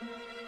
Música